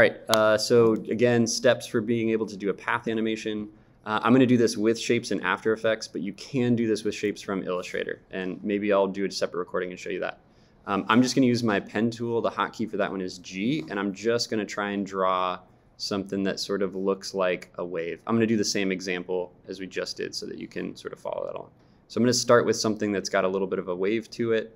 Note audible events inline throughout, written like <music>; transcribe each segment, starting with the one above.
All right, uh, so again, steps for being able to do a path animation. Uh, I'm going to do this with shapes in After Effects, but you can do this with shapes from Illustrator, and maybe I'll do a separate recording and show you that. Um, I'm just going to use my pen tool. The hotkey for that one is G, and I'm just going to try and draw something that sort of looks like a wave. I'm going to do the same example as we just did so that you can sort of follow that along. So I'm going to start with something that's got a little bit of a wave to it.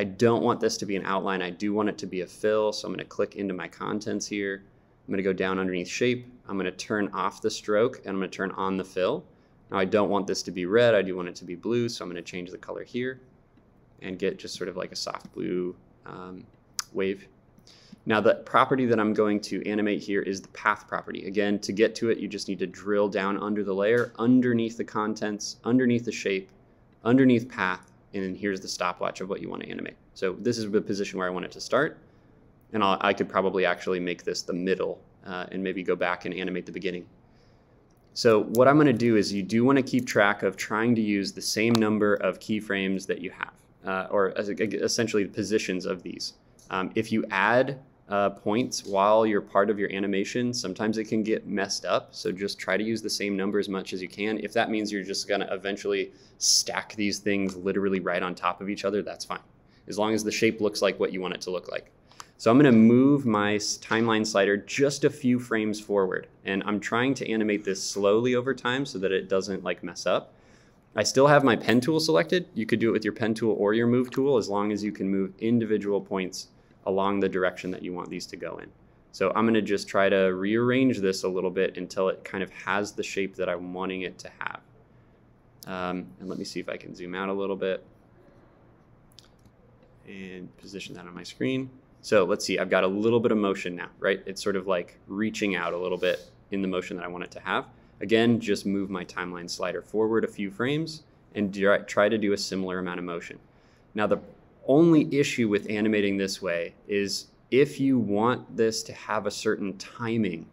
I don't want this to be an outline. I do want it to be a fill. So I'm going to click into my contents here. I'm going to go down underneath shape. I'm going to turn off the stroke and I'm going to turn on the fill. Now I don't want this to be red. I do want it to be blue. So I'm going to change the color here and get just sort of like a soft blue um, wave. Now the property that I'm going to animate here is the path property. Again, to get to it, you just need to drill down under the layer, underneath the contents, underneath the shape, underneath path, and then here's the stopwatch of what you want to animate. So this is the position where I want it to start. And I'll, i could probably actually make this the middle uh, and maybe go back and animate the beginning. So what I'm going to do is you do want to keep track of trying to use the same number of keyframes that you have, uh, or essentially the positions of these. Um, if you add uh, points while you're part of your animation, sometimes it can get messed up. So just try to use the same number as much as you can. If that means you're just to eventually stack these things literally right on top of each other, that's fine. As long as the shape looks like what you want it to look like. So I'm to move my timeline slider just a few frames forward. And I'm trying to animate this slowly over time so that it doesn't like mess up. I still have my pen tool selected. You could do it with your pen tool or your move tool as long as you can move individual points along the direction that you want these to go in. So I'm going to just try to rearrange this a little bit until it kind of has the shape that I'm wanting it to have. Um, and let me see if I can zoom out a little bit and position that on my screen. So let's see, I've got a little bit of motion now, right? It's sort of like reaching out a little bit in the motion that I want it to have. Again, just move my timeline slider forward a few frames and try to do a similar amount of motion. Now the only issue with animating this way is if you want this to have a certain timing,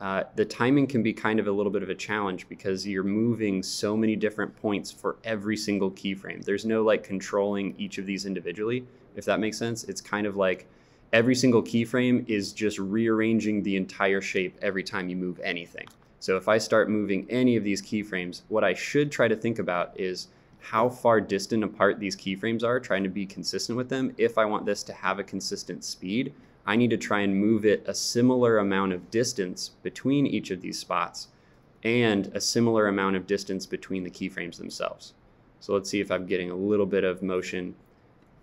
uh, the timing can be kind of a little bit of a challenge because you're moving so many different points for every single keyframe. There's no like controlling each of these individually, if that makes sense. It's kind of like every single keyframe is just rearranging the entire shape every time you move anything. So if I start moving any of these keyframes, what I should try to think about is how far distant apart these keyframes are, trying to be consistent with them. If I want this to have a consistent speed, I need to try and move it a similar amount of distance between each of these spots and a similar amount of distance between the keyframes themselves. So let's see if I'm getting a little bit of motion.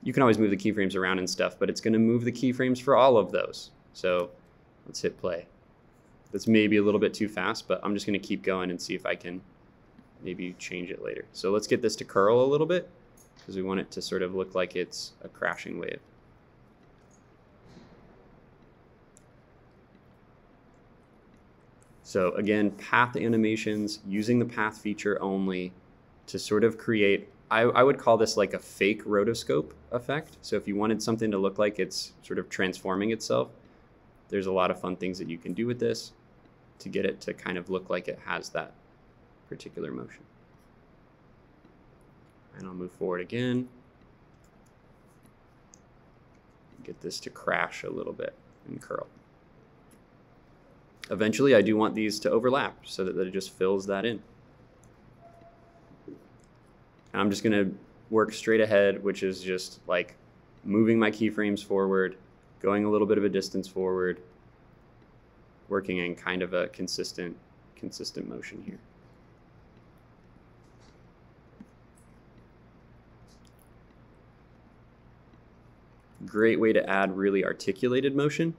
You can always move the keyframes around and stuff, but it's gonna move the keyframes for all of those. So let's hit play. That's maybe a little bit too fast, but I'm just gonna keep going and see if I can maybe change it later. So let's get this to curl a little bit because we want it to sort of look like it's a crashing wave. So again, path animations using the path feature only to sort of create, I, I, would call this like a fake rotoscope effect. So if you wanted something to look like it's sort of transforming itself, there's a lot of fun things that you can do with this to get it to kind of look like it has that particular motion. And I'll move forward again. Get this to crash a little bit and curl. Eventually, I do want these to overlap so that it just fills that in. And I'm just going to work straight ahead, which is just like moving my keyframes forward, going a little bit of a distance forward, working in kind of a consistent, consistent motion here. Great way to add really articulated motion.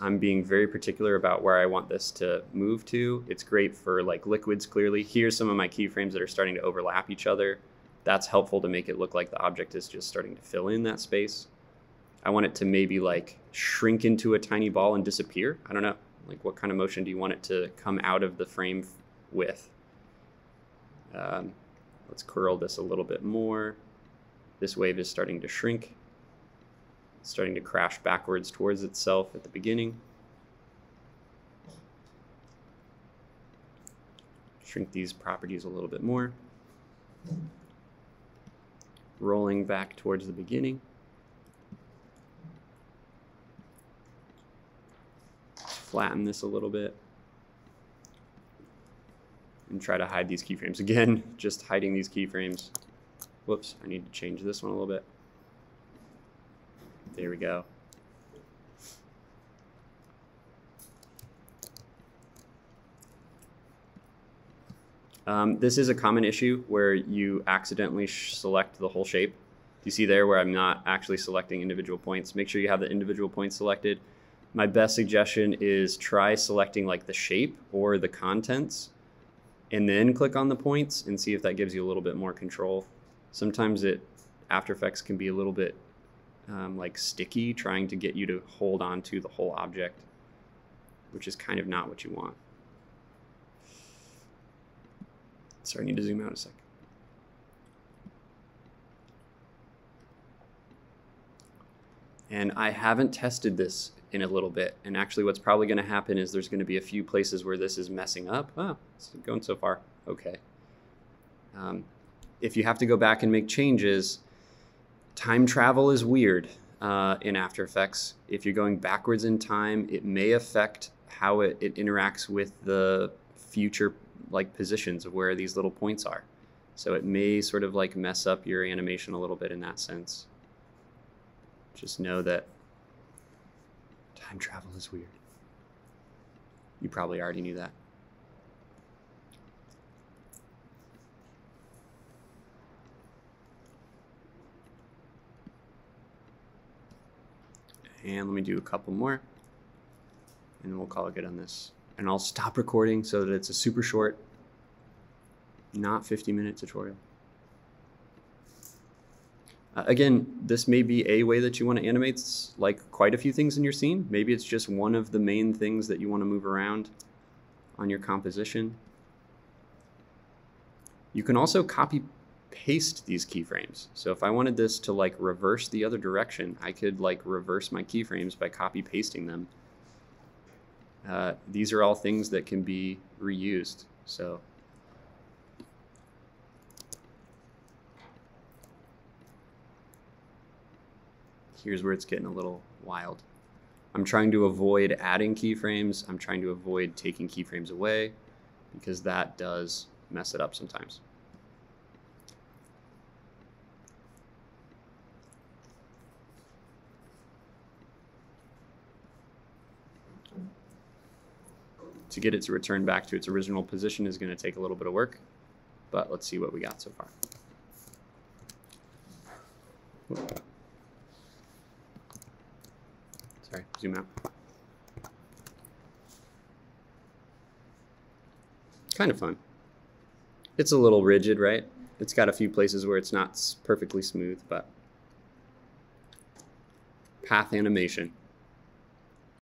I'm being very particular about where I want this to move to. It's great for like liquids clearly. Here's some of my keyframes that are starting to overlap each other. That's helpful to make it look like the object is just starting to fill in that space. I want it to maybe like shrink into a tiny ball and disappear. I don't know. Like what kind of motion do you want it to come out of the frame with? Um, let's curl this a little bit more. This wave is starting to shrink starting to crash backwards towards itself at the beginning. Shrink these properties a little bit more. Rolling back towards the beginning. flatten this a little bit and try to hide these keyframes. Again, <laughs> just hiding these keyframes. Whoops, I need to change this one a little bit. There we go. Um, this is a common issue where you accidentally select the whole shape. You see there where I'm not actually selecting individual points? Make sure you have the individual points selected. My best suggestion is try selecting like the shape or the contents and then click on the points and see if that gives you a little bit more control. Sometimes it After Effects can be a little bit um, like sticky, trying to get you to hold on to the whole object, which is kind of not what you want. Sorry, I need to zoom out a sec. And I haven't tested this in a little bit. And actually what's probably going to happen is there's going to be a few places where this is messing up. Oh, it's going so far. Okay. Um, if you have to go back and make changes, time travel is weird uh, in After Effects. If you're going backwards in time, it may affect how it, it interacts with the future like positions of where these little points are. So it may sort of like mess up your animation a little bit in that sense. Just know that time travel is weird. You probably already knew that. And let me do a couple more, and then we'll call it good on this and I'll stop recording so that it's a super short, not 50 minute tutorial. Uh, again, this may be a way that you want to animate like quite a few things in your scene. Maybe it's just one of the main things that you want to move around on your composition. You can also copy paste these keyframes. So if I wanted this to like reverse the other direction, I could like reverse my keyframes by copy pasting them uh, these are all things that can be reused. So here's where it's getting a little wild. I'm trying to avoid adding keyframes. I'm trying to avoid taking keyframes away because that does mess it up sometimes. To get it to return back to its original position is going to take a little bit of work, but let's see what we got so far. Sorry, zoom out. Kind of fun. It's a little rigid, right? It's got a few places where it's not perfectly smooth, but path animation.